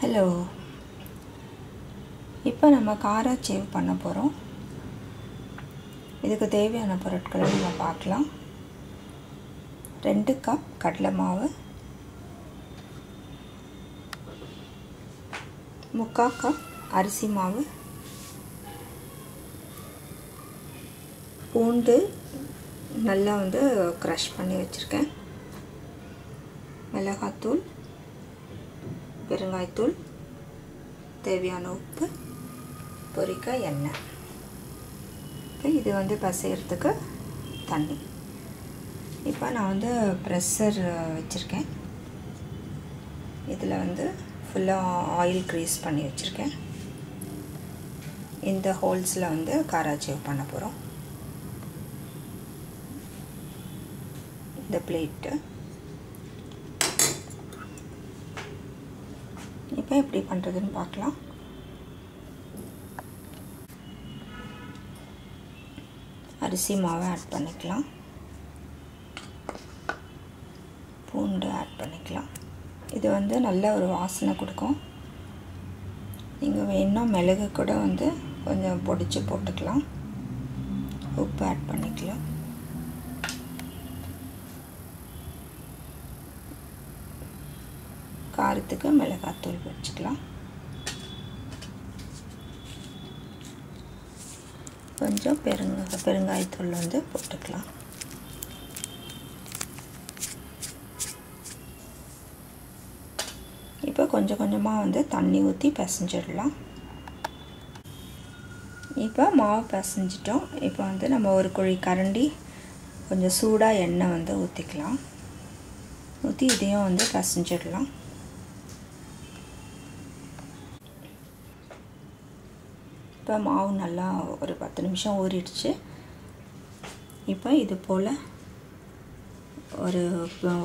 Hello இப்போ நம்ம காரை சேவ் பண்ண போகிறோம் இதுக்கு தேவையான பொருட்களை நம்ம பார்க்கலாம். ரெண்டு கப் கடலை மாவு. முக்கால் கப் அரிசி மாவு. பூண்டு நல்லா வந்து க்ரஷ் பண்ணி வச்சுருக்கேன். மிளகாத்தூள். பெருங்காயத்தூள் தேவையான உப்பு பொரிக்க எண்ணெய். இப்போ இது வந்து பசைகிறதுக்கு தண்ணி. இப்போ நான் வந்து ப்ரெஷர் வச்சுருக்கேன். இதில் வந்து ஃபுல்லாக ஆயில் க்ரீஸ் பண்ணி வச்சுருக்கேன். இந்த ஹோல்ஸில் வந்து காராச்சேவ் பண்ண போகிறோம் இந்த பிளேட்டு இப்போ எப்படி பண்ணுறதுன்னு பார்க்கலாம். அரிசி மாவை ஆட் பண்ணிக்கலாம். பூண்டு ஆட் பண்ணிக்கலாம். இது வந்து நல்ல ஒரு வாசனை கொடுக்கும். நீங்கள் வேணும் மிளகு கூட வந்து கொஞ்சம் பொடிச்சு போட்டுக்கலாம். உப்பு ஆட் பண்ணிக்கலாம். காரத்துக்கு மிளகாத்தூள் வச்சுக்கலாம். கொஞ்சம் பெருங்க பெருங்காயத்தூள் வந்து போட்டுக்கலாம். இப்போ கொஞ்சம் கொஞ்சமாக வந்து தண்ணி ஊற்றி பிசைஞ்சிடலாம். இப்போ மாவு பிசைஞ்சிட்டோம். இப்போ வந்து நம்ம ஒரு குழி கரண்டி கொஞ்சம் சூடாக எண்ணெய் வந்து ஊற்றிக்கலாம் ஊற்றி இதையும் வந்து பிசைஞ்சிடலாம். இப்போ மாவு நல்லா ஒரு பத்து நிமிஷம் ஊறிடுச்சு. இப்போ இது போல் ஒரு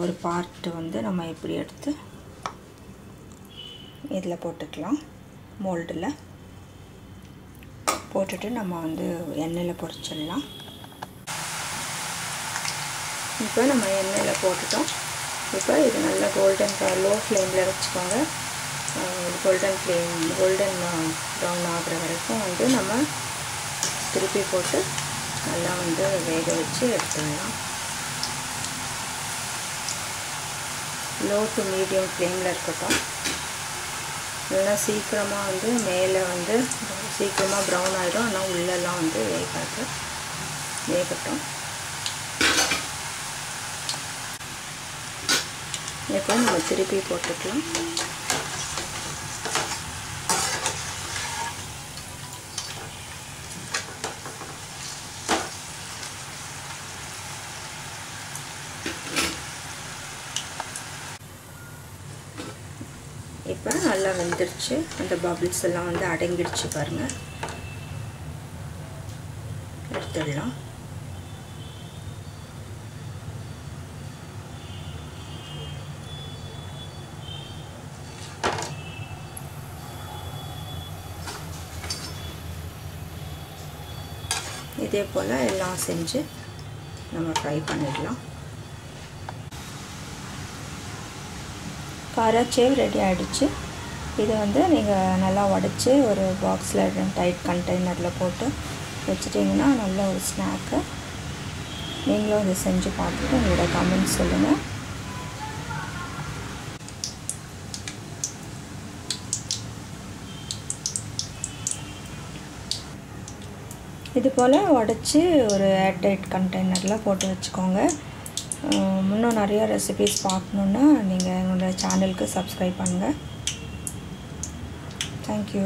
ஒரு பார்ட்டு வந்து நம்ம இப்படி எடுத்து இதில் போட்டுக்கலாம். மோல்டில் போட்டுட்டு நம்ம வந்து எண்ணெயில் பொரிச்சிடலாம். இப்போ நம்ம எண்ணெயில் போட்டுட்டோம். இப்போ இது நல்லா கோல்டன் கலர் லோ ஃப்ளேமில் வச்சுக்கோங்க. கோல்டன் ஃப்ளேம் கோல்டன் ப்ரௌன் ஆகிற வரைக்கும் வந்து நம்ம திருப்பி போட்டு நல்லா வந்து வேக வச்சு எடுத்துடலாம். லோ டு மீடியம் ஃப்ளேமில் இருக்கட்டும். நல்லா சீக்கிரமாக வந்து மேலே வந்து சீக்கிரமாக ப்ரௌன் ஆகிடும் ஆனால் உள்ளெல்லாம் வந்து வேகாது. வேகட்டும். இப்போ நம்ம திருப்பி போட்டுக்கலாம். இப்போ நல்லா வெந்துருச்சு. அந்த பபிள்ஸ் எல்லாம் வந்து அடங்கிடுச்சு பாருங்கள் எடுத்துடலாம். இதே போல் எல்லாம் செஞ்சு நம்ம ஃப்ரை பண்ணிடலாம். காராச்சேவ் ரெடி ஆகிடுச்சு இதை வந்து நீங்கள் நல்லா உடச்சி ஒரு பாக்ஸில் டைட் கண்டெய்னரில் போட்டு வச்சுட்டிங்கன்னா நல்ல ஒரு ஸ்நாக்கு நீங்களும் இதை செஞ்சு பார்த்துட்டு உங்களோட கமெண்ட்ஸ் சொல்லுங்கள் இது போல் உடச்சி ஒரு ஏர்டைட் கண்டெய்னரில் போட்டு வச்சுக்கோங்க. இன்னும் நிறையா ரெசிபீஸ் பார்க்கணுன்னா நீங்கள் என்னோடய சேனலுக்கு சப்ஸ்கிரைப் பண்ணுங்கள் தேங்க்யூ